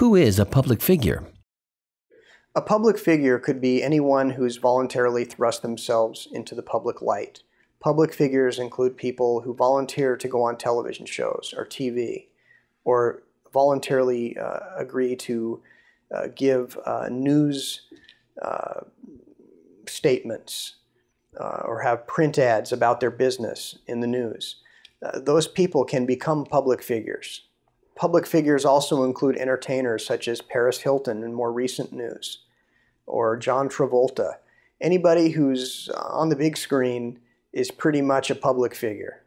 Who is a public figure? A public figure could be anyone who's voluntarily thrust themselves into the public light. Public figures include people who volunteer to go on television shows or TV, or voluntarily uh, agree to uh, give uh, news uh, statements uh, or have print ads about their business in the news. Uh, those people can become public figures. Public figures also include entertainers such as Paris Hilton in more recent news, or John Travolta. Anybody who's on the big screen is pretty much a public figure.